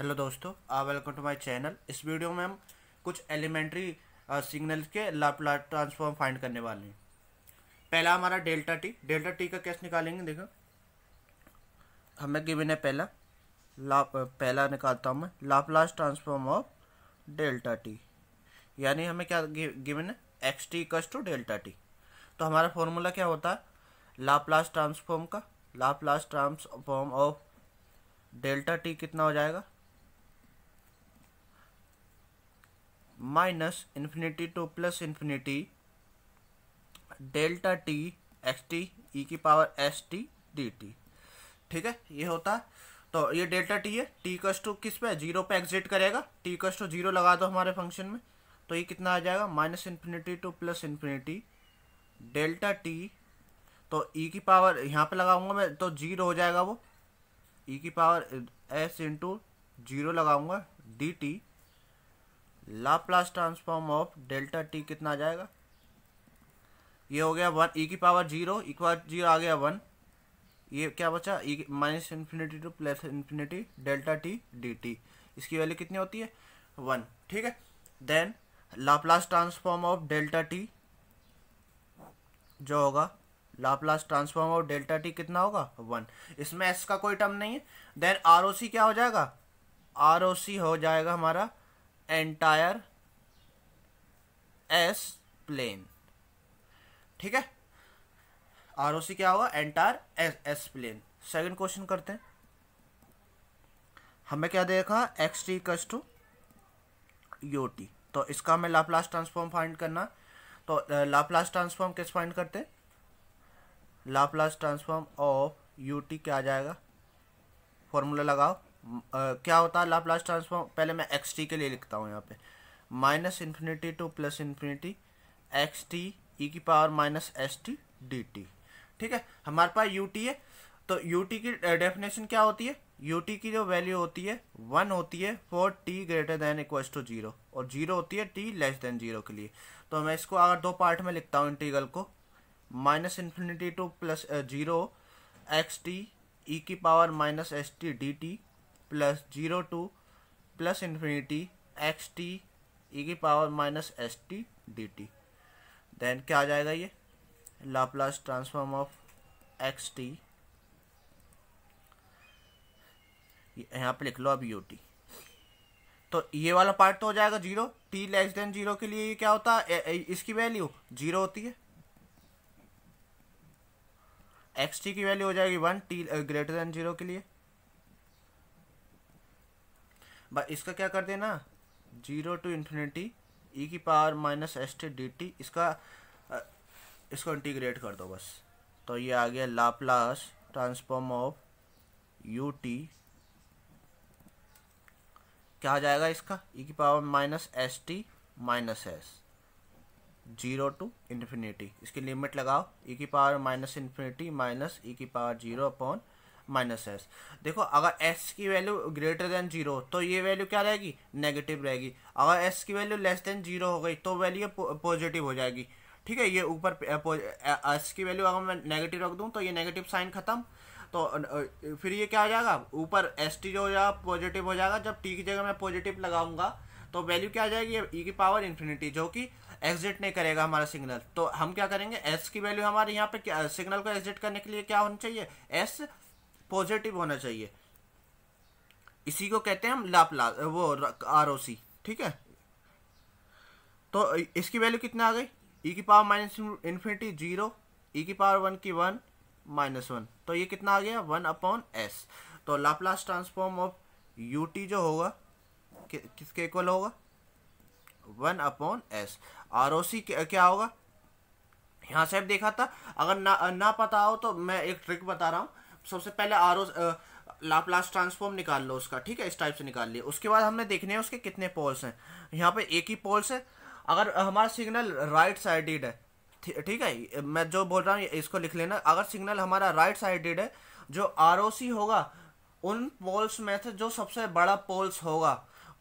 Hello दोस्तों आ welcome to my channel. इस वीडियो में हम कुछ एलिमेंट्री सिग्नल के लाप्लास ट्रांसफॉर्म फाइंड करने वाले हैं। पहला हमारा डेल्टा टी। डेल्टा टी का कैसे निकालेंगे, देखो। हमें गिवन है पहला। ला पहला निकालता हूँ मैं। Laplace transform of delta t. यानी हमें क्या गिवन है? X t equals to delta t. तो हमारा फॉर्मूला क्या होता है? लाप्लास ट्रांसफॉर्म का। Laplace transform of delta t कितना हो जाएगा? Minus infinity to plus infinity delta t x t e की power s t d t. ठीक है? ये होता। है तो ये डेल्टा टी है। टी कस टू किस पे? ज़ीरो पे एग्जिट करेगा। टी कस टू ज़ीरो लगा दो हमारे फ़ंक्शन में। तो ये कितना आ जाएगा? Minus infinity to plus infinity delta t. तो ई की पावर यहाँ पे लगाऊँगा मैं तो ज़ीरो हो जाएगा वो। ई की पावर एस इंटू ज़ीरो लगाऊँगा d t. Laplace transform of delta t कितना आ जाएगा? ये हो गया वन ई की पावर ज़ीरो पावर ज़ीरो आ गया वन ये क्या बचा? E minus infinity to plus infinity delta t d t इसकी वैल्यू कितनी होती है? वन ठीक है? Then Laplace transform of delta t जो होगा Laplace transform of delta t कितना होगा? वन इसमें एस का कोई टर्म नहीं है. देन आर क्या हो जाएगा? आर हो जाएगा हमारा एंटायर एस प्लेन ठीक है? आर ओ सी क्या होगा entire s s plane second question करते हैं. हमें क्या देखा? X t equals to u t तो इसका हमें लाप्लास ट्रांसफॉर्म फाइंड करना. तो लाप्लास ट्रांसफॉर्म किस फाइंड करते? हैं Laplace transform of u t क्या आ जाएगा? फॉर्मूला लगाओ. क्या होता है लाप्लास ट्रांसफॉर्म पहले मैं एक्स टी के लिए लिखता हूँ यहाँ पे। Minus infinity to plus infinity x t e की power minus s t d t ठीक है? हमारे पास यू टी है तो यू टी की डेफिनेशन क्या होती है? यू टी की जो वैल्यू होती है वन होती है for t greater than equal to zero और ज़ीरो होती है टी लेस देन ज़ीरो के लिए। तो मैं इसको अगर दो पार्ट में लिखता हूँ इंटीगल को minus infinity to plus zero x t e की power minus s t d t plus zero to plus infinity x t e की power minus s t d t. Then क्या आ जाएगा ये? Laplace transform of x t यहाँ पे लिख लो अब यू टी तो ये वाला पार्ट तो हो जाएगा zero. T less than zero के लिए ये क्या होता है? इसकी वैल्यू ज़ीरो होती है। एक्स टी की वैल्यू हो जाएगी one t greater than zero के लिए। बस इसका क्या कर देना? ज़ीरो टू इन्फिनिटी, ई की power minus s t d t, इसका इसको इंटीग्रेट कर दो बस। तो ये आ गया Laplace transform of u t. क्या आ जाएगा इसका? ई की power minus s t minus s. Zero to infinity. इसकी लिमिट लगाओ। ई की power minus infinity minus e की power zero upon minus s देखो, अगर एस की वैल्यू ग्रेटर देन ज़ीरो तो ये वैल्यू क्या रहेगी? नेगेटिव रहेगी। अगर एस की वैल्यू लेस देन ज़ीरो हो गई तो वैल्यू पॉजिटिव हो जाएगी। ठीक है, ये ऊपर एस की वैल्यू अगर मैं नेगेटिव रख दूँ तो ये नेगेटिव साइन खत्म। तो फिर ये क्या हो जाएगा? ऊपर एस टी जो हो जाएगा पॉजिटिव हो जाएगा। जब टी की जगह मैं पॉजिटिव लगाऊँगा तो वैल्यू क्या आ जाएगी? ई की पावर इन्फिनिटी जो कि एग्जिट नहीं करेगा हमारा सिग्नल तो हम क्या करेंगे? एस की वैल्यू हमारे यहाँ पे सिग्नल को एग्जिट करने के लिए क्या होना चाहिए? एस पॉजिटिव होना चाहिए। इसी को कहते हैं हम लाप्लास वो आर ओ सी ठीक है? तो इसकी वैल्यू कितना आ गई? ई की power minus infinity zero e की पावर वन की वन माइनस वन तो ये कितना आ गया? वन अपॉन एस तो Laplace transform of u t जो होगा कि, किसके इक्वल होगा? One upon s R O C क्या होगा? यहाँ से देखा था अगर ना ना पता हो तो मैं एक ट्रिक बता रहा हूँ। सबसे पहले आर ओ लाप्लास ट्रांसफॉर्म निकाल लो उसका, ठीक है? इस टाइप से निकाल लिया उसके बाद हमने देखने हैं उसके कितने पोल्स हैं। यहाँ पे एक ही पोल्स है। अगर हमारा सिग्नल राइट साइडेड है ठीक है? मैं जो बोल रहा हूँ इसको लिख लेना। अगर सिग्नल हमारा राइट साइडेड है, जो आरओसी होगा, उन पोल्स में से जो सबसे बड़ा पोल्स होगा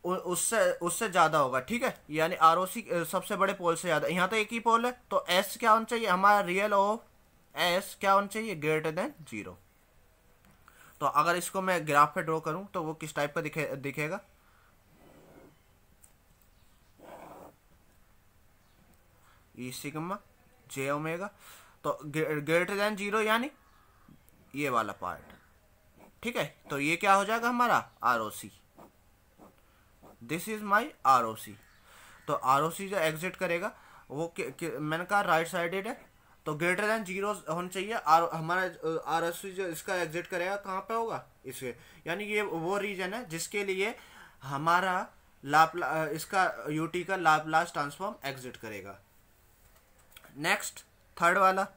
उससे उससे ज़्यादा होगा, ठीक है? यानी आरओसी सबसे बड़े पोल से ज़्यादा। यहाँ तो एक ही पोल है तो एस क्या होना चाहिए? हमारा रियल ऑफ़ एस क्या होना चाहिए? ग्रेटर देन ज़ीरो तो अगर इसको मैं ग्राफ पे ड्रॉ करूँ तो वो किस टाइप का दिखे, दिखेगा? ई सिग्मा जे ओमेगा तो ग्रेटर देन ज़ीरो यानी ये वाला पार्ट ठीक है? तो ये क्या हो जाएगा हमारा? R O C this is my R O C तो आर ओ सी जो एग्जिट करेगा, वो मैंने कहा राइट साइडेड है तो ग्रेटर देन ज़ीरो होना चाहिए। आर, हमारा आर एस जो इसका एग्जिट करेगा, कहाँ पे होगा? इसके। यानी ये वो रीजन है जिसके लिए हमारा लापला इसका यूटी का लाप्लास ट्रांसफॉर्म एग्जिट करेगा। नेक्स्ट थर्ड वाला।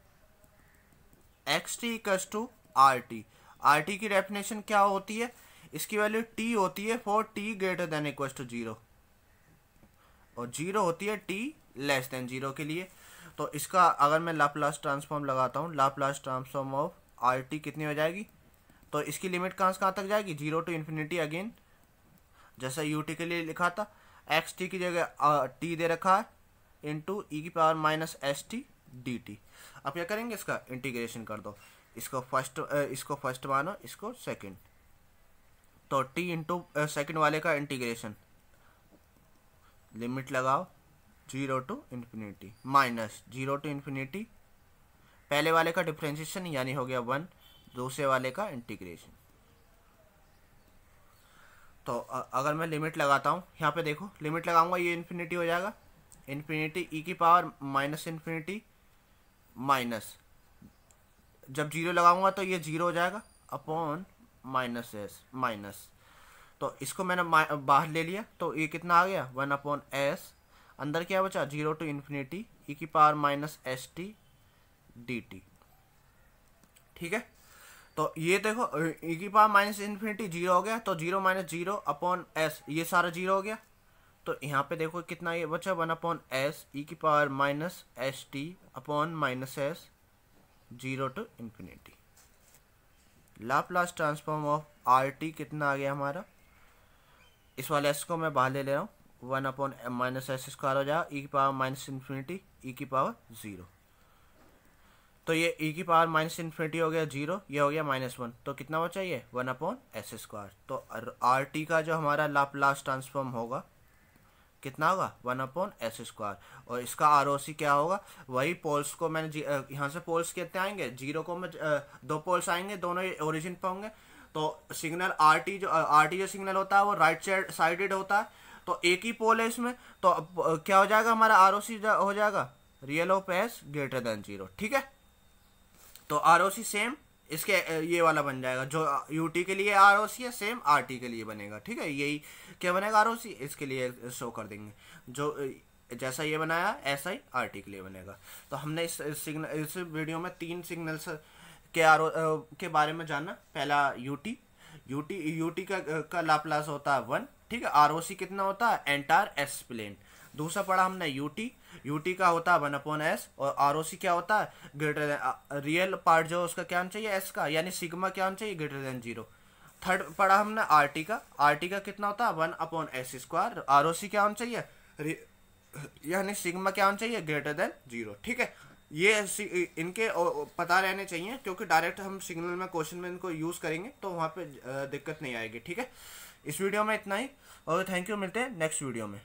X t equals to r t r t की डेफिनेशन क्या होती है? इसकी वैल्यू टी होती है for t greater than equal to zero और ज़ीरो होती है टी लेस देन ज़ीरो के लिए। तो इसका अगर मैं लाप्लास ट्रांसफॉर्म लगाता हूँ Laplace transform of r t कितनी हो जाएगी? तो इसकी लिमिट कहाँ से कहाँ तक जाएगी? ज़ीरो टू इन्फिनिटी अगेन जैसा यू टी के लिए लिखा था एक्स टी की जगह टी दे रखा है इंटू ई की power minus s t d t अब क्या करेंगे इसका? इंटीग्रेशन कर दो। इसको फ़र्स्ट इसको फ़र्स्ट मानो, इसको सेकंड तो टी इंटू सेकेंड वाले का इंटीग्रेशन लिमिट लगाओ। Zero to infinity, minus zero to infinity. पहले वाले का डिफ्रेंशिएशन यानी हो गया वन, दूसरे वाले का इंटीग्रेशन तो अगर मैं लिमिट लगाता हूँ, यहाँ पे देखो लिमिट लगाऊँगा, ये इन्फिनिटी हो जाएगा। इन्फिनिटी ई की पावर माइनस इन्फिनिटी माइनस जब ज़ीरो लगाऊँगा तो ये ज़ीरो हो जाएगा अपॉन माइनस एस माइनस तो इसको मैंने बाहर ले लिया तो ये कितना आ गया? वन अपॉन एस अंदर क्या बचा? ज़ीरो टू इन्फिनिटी, ई की power minus s t d t. ठीक है? तो ये देखो, ई की पावर माइनस इन्फिनिटी ज़ीरो हो गया तो zero minus zero upon s, ये सारा ज़ीरो हो गया। तो यहाँ पे देखो कितना ये बचा? वन अपॉन एस, ई की power minus s t upon minus s, zero to infinity. Laplace transform of r t कितना आ गया हमारा? इस वाले एस को मैं बाहर ले ले रहा हूँ। One upon minus s square हो जाएगा ई की पावर माइनस इन्फिनिटी ई की पावर ज़ीरो। तो ये ई की पावर माइनस इन्फिनिटी हो गया ज़ीरो, ये हो गया माइनस वन। तो कितना बचा ये? One upon s square. तो आर टी का जो हमारा लाप्लास ट्रांसफॉर्म होगा, कितना होगा? One upon s square. और इसका आर ओ सी क्या होगा? वही पोल्स को मैंने यहाँ से पोल्स कितने आएँगे? ज़ीरो को मैं दो पोल्स आएँगे, दोनों ओरिजिन पे होंगे। तो सिग्नल आर टी जो आर टी जो सिग्नल होता है, वो राइट साइडेड होता है। तो एक ही पोल है इसमें तो क्या हो जाएगा हमारा आर ओ सी हो जाएगा? Real of s greater than zero ठीक है? तो आर ओ सी सेम इसके ये वाला बन जाएगा, जो यूटी के लिए आरओसी है सेम आरटी के लिए बनेगा, ठीक है? यही, क्या बनेगा आरओसी इसके लिए शो कर देंगे। जो जैसा ये बनाया, ऐसा ही आरटी के लिए बनेगा। तो हमने इस सिग्नल इस वीडियो में तीन सिग्नल्स के आर के बारे में जाना। पहला यूटी यूटी यूटी का का लाप्लास होता है वन ठीक है आरओसी कितना होता है? एंटायर एस प्लेन दूसरा पढ़ा हमने यूटी यूटी का होता है वन अपॉन एस और आरओसी क्या होता है? ग्रेटर देन रियल पार्ट जो उसका क्या होना चाहिए? एस का, यानी सिग्मा क्या होना चाहिए? ग्रेटर देन ज़ीरो थर्ड पढ़ा हमने आर टी का. आर टी का कितना होता है? One upon s square r क्या होना चाहिए? यानी सिग्मा क्या होना चाहिए? ग्रेटर देन ज़ीरो ठीक है? ये इनके पता रहने चाहिए, क्योंकि डायरेक्ट हम सिग्नल में क्वेश्चन में इनको यूज़ करेंगे तो वहाँ पे दिक्कत नहीं आएगी, ठीक है? इस वीडियो में इतना ही। और थैंक यू मिलते हैं नेक्स्ट वीडियो में।